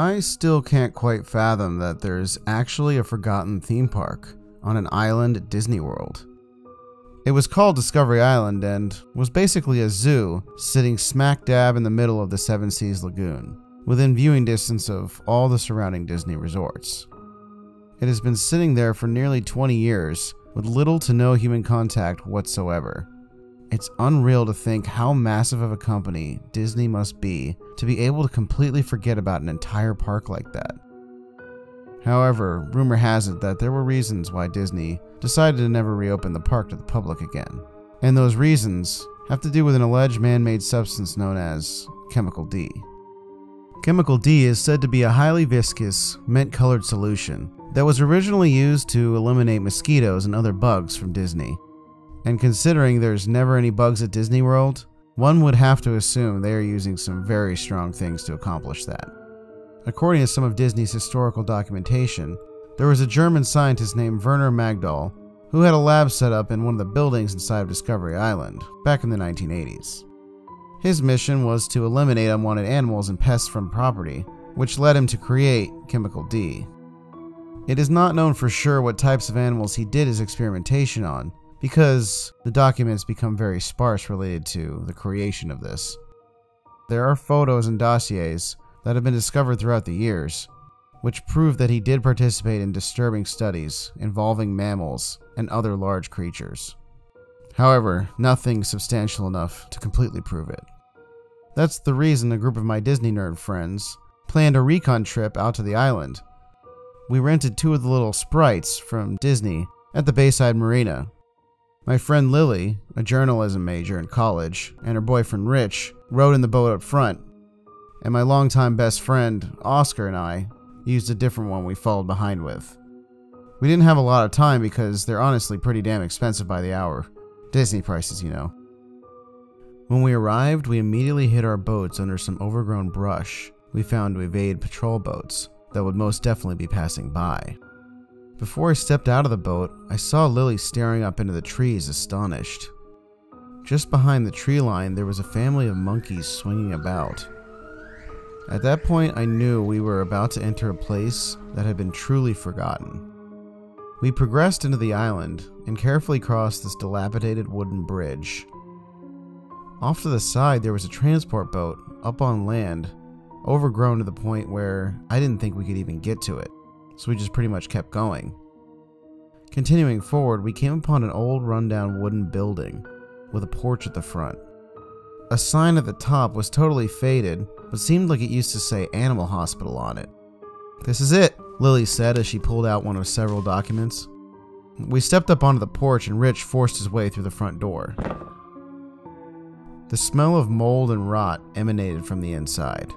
I still can't quite fathom that there's actually a forgotten theme park on an island at Disney World. It was called Discovery Island and was basically a zoo sitting smack dab in the middle of the Seven Seas Lagoon, within viewing distance of all the surrounding Disney resorts. It has been sitting there for nearly 20 years with little to no human contact whatsoever. It's unreal to think how massive of a company Disney must be to be able to completely forget about an entire park like that. However, rumor has it that there were reasons why Disney decided to never reopen the park to the public again. And those reasons have to do with an alleged man made substance known as Chemical D. Chemical D is said to be a highly viscous, mint colored solution that was originally used to eliminate mosquitoes and other bugs from Disney. And considering there's never any bugs at Disney World, one would have to assume they are using some very strong things to accomplish that. According to some of Disney's historical documentation, there was a German scientist named Werner Magdahl who had a lab set up in one of the buildings inside of Discovery Island back in the 1980s. His mission was to eliminate unwanted animals and pests from property, which led him to create Chemical D. It is not known for sure what types of animals he did his experimentation on, because the documents become very sparse related to the creation of this. There are photos and dossiers that have been discovered throughout the years, which prove that he did participate in disturbing studies involving mammals and other large creatures. However, nothing substantial enough to completely prove it. That's the reason a group of my Disney nerd friends planned a recon trip out to the island. We rented two of the little sprites from Disney at the Bayside Marina. My friend Lily, a journalism major in college, and her boyfriend Rich rode in the boat up front and my longtime best friend, Oscar, and I used a different one we followed behind with. We didn't have a lot of time because they're honestly pretty damn expensive by the hour. Disney prices, you know. When we arrived, we immediately hid our boats under some overgrown brush we found to evade patrol boats that would most definitely be passing by. Before I stepped out of the boat, I saw Lily staring up into the trees, astonished. Just behind the tree line, there was a family of monkeys swinging about. At that point, I knew we were about to enter a place that had been truly forgotten. We progressed into the island and carefully crossed this dilapidated wooden bridge. Off to the side, there was a transport boat up on land, overgrown to the point where I didn't think we could even get to it, so we just pretty much kept going. Continuing forward, we came upon an old rundown wooden building with a porch at the front. A sign at the top was totally faded but seemed like it used to say Animal Hospital on it. This is it, Lily said as she pulled out one of several documents. We stepped up onto the porch and Rich forced his way through the front door. The smell of mold and rot emanated from the inside.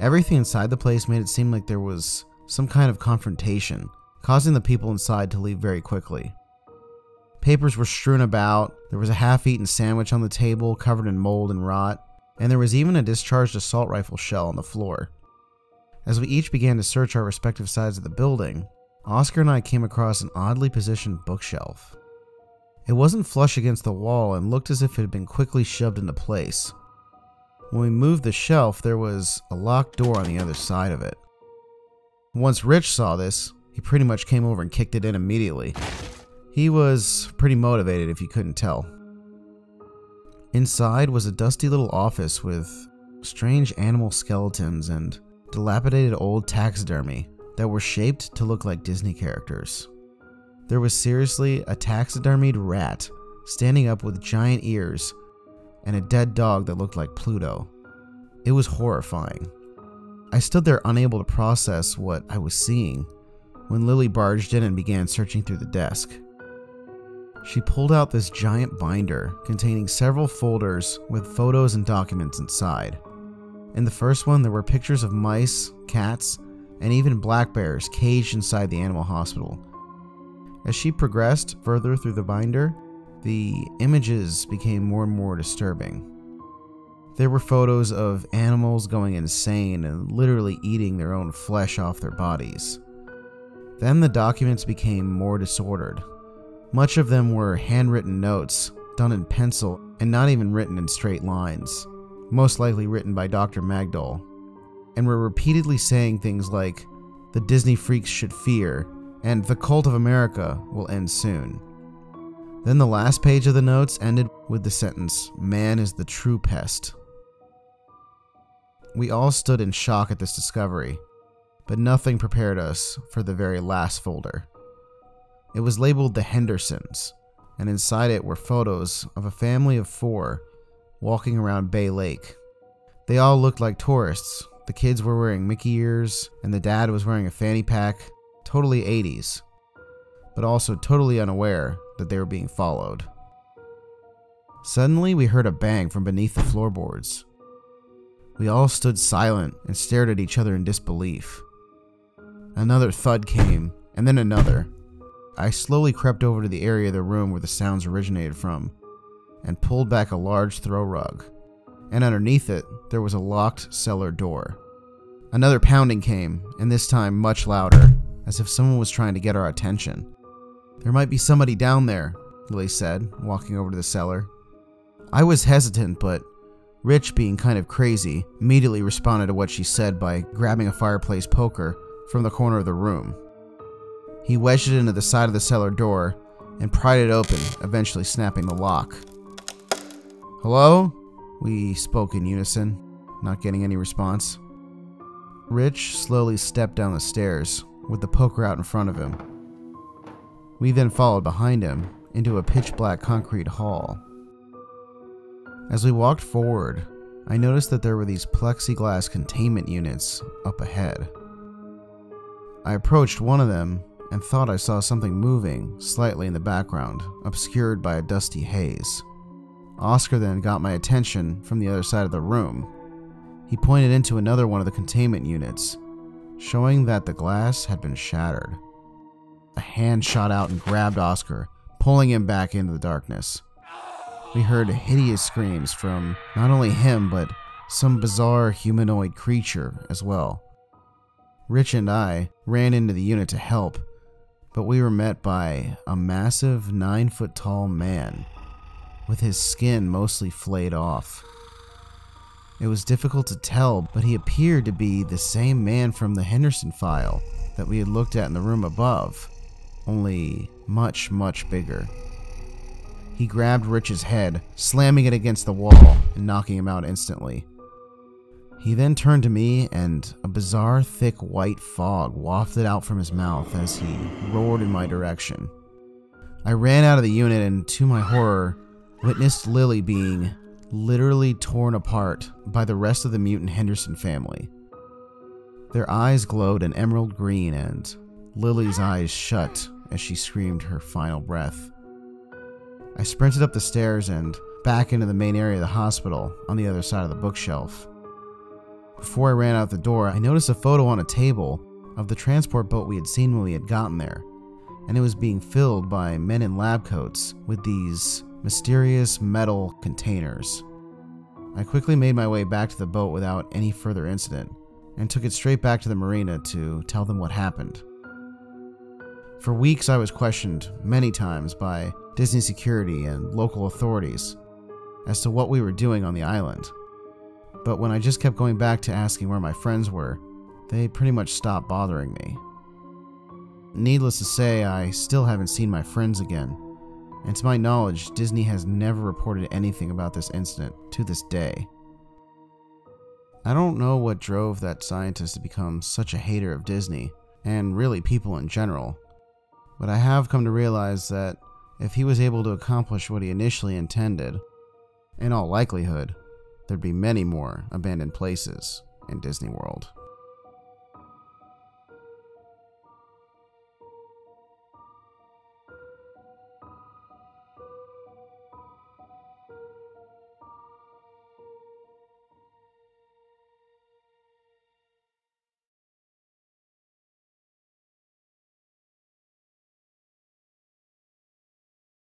Everything inside the place made it seem like there was some kind of confrontation, causing the people inside to leave very quickly. Papers were strewn about, there was a half eaten sandwich on the table covered in mold and rot, and there was even a discharged assault rifle shell on the floor. As we each began to search our respective sides of the building, Oscar and I came across an oddly positioned bookshelf. It wasn't flush against the wall and looked as if it had been quickly shoved into place. When we moved the shelf, there was a locked door on the other side of it. Once Rich saw this, he pretty much came over and kicked it in immediately. He was pretty motivated if you couldn't tell. Inside was a dusty little office with strange animal skeletons and dilapidated old taxidermy that were shaped to look like Disney characters. There was seriously a taxidermied rat standing up with giant ears and a dead dog that looked like Pluto. It was horrifying. I stood there unable to process what I was seeing when Lily barged in and began searching through the desk. She pulled out this giant binder containing several folders with photos and documents inside. In the first one, there were pictures of mice, cats, and even black bears caged inside the animal hospital. As she progressed further through the binder, the images became more and more disturbing. There were photos of animals going insane and literally eating their own flesh off their bodies. Then the documents became more disordered, much of them were handwritten notes, done in pencil, and not even written in straight lines, most likely written by Dr. Magdol, and were repeatedly saying things like, the Disney freaks should fear, and the cult of America will end soon. Then the last page of the notes ended with the sentence, Man is the true pest. We all stood in shock at this discovery, but nothing prepared us for the very last folder. It was labeled The Hendersons, and inside it were photos of a family of four walking around Bay Lake. They all looked like tourists. The kids were wearing Mickey ears, and the dad was wearing a fanny pack, totally 80s, but also totally unaware that they were being followed. Suddenly, we heard a bang from beneath the floorboards. We all stood silent and stared at each other in disbelief. Another thud came, and then another. I slowly crept over to the area of the room where the sounds originated from and pulled back a large throw rug. And underneath it, there was a locked cellar door. Another pounding came, and this time much louder, as if someone was trying to get our attention. There might be somebody down there, Lily said, walking over to the cellar. I was hesitant, but Rich, being kind of crazy, immediately responded to what she said by grabbing a fireplace poker from the corner of the room. He wedged it into the side of the cellar door and pried it open, eventually snapping the lock. Hello? We spoke in unison, not getting any response. Rich slowly stepped down the stairs, with the poker out in front of him. We then followed behind him into a pitch black concrete hall. As we walked forward, I noticed that there were these plexiglass containment units up ahead. I approached one of them and thought I saw something moving slightly in the background, obscured by a dusty haze. Oscar then got my attention from the other side of the room. He pointed into another one of the containment units, showing that the glass had been shattered. A hand shot out and grabbed Oscar, pulling him back into the darkness. We heard hideous screams from not only him, but some bizarre humanoid creature as well. Rich and I ran into the unit to help, but we were met by a massive 9 foot tall man with his skin mostly flayed off. It was difficult to tell, but he appeared to be the same man from the Henderson file that we had looked at in the room above, only much, much bigger. He grabbed Rich's head, slamming it against the wall and knocking him out instantly. He then turned to me, and a bizarre, thick white fog wafted out from his mouth as he roared in my direction. I ran out of the unit, and to my horror, witnessed Lily being literally torn apart by the rest of the mutant Henderson family. Their eyes glowed an emerald green, and Lily's eyes shut as she screamed her final breath. I sprinted up the stairs and back into the main area of the hospital on the other side of the bookshelf. Before I ran out the door, I noticed a photo on a table of the transport boat we had seen when we had gotten there, and it was being filled by men in lab coats with these mysterious metal containers. I quickly made my way back to the boat without any further incident and took it straight back to the marina to tell them what happened. For weeks, I was questioned many times by Disney security and local authorities as to what we were doing on the island. But when I just kept going back to asking where my friends were, they pretty much stopped bothering me. Needless to say, I still haven't seen my friends again, and to my knowledge, Disney has never reported anything about this incident to this day. I don't know what drove that scientist to become such a hater of Disney, and really people in general, but I have come to realize that if he was able to accomplish what he initially intended, in all likelihood, there'd be many more abandoned places in Disney World.